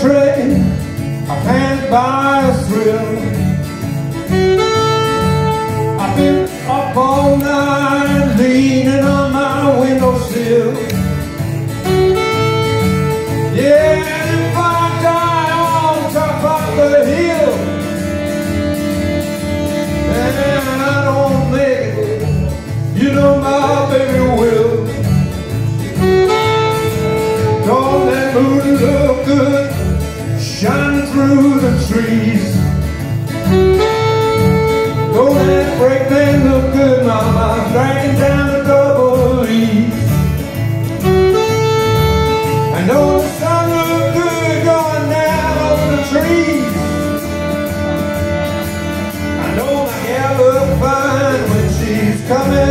train, I can't buy a thrill. I've been up all night, leaning on my windowsill. Yeah, if I die on top of the hill, and I don't make it, you know my baby will. Don't let moon good, shining through the trees. Don't that breakman look good, mama, dragging down the double E. And don't the sun look good going down over the trees. I know my gal look fine when she's coming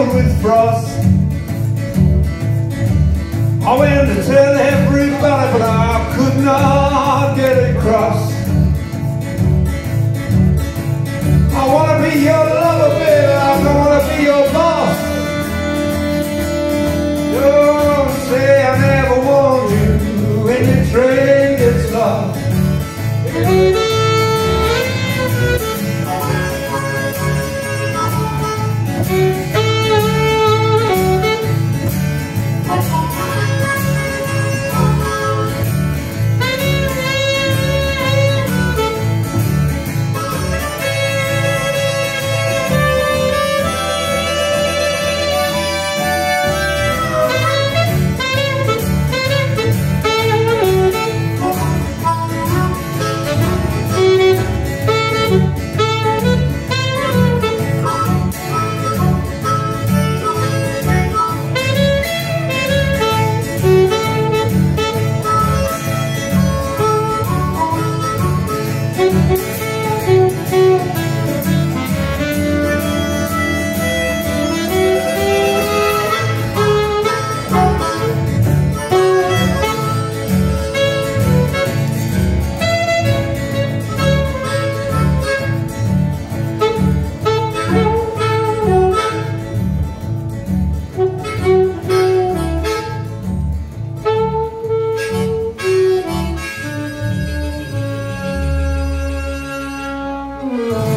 filled with frost. I went to tell everybody, but I could not get across. Ooh.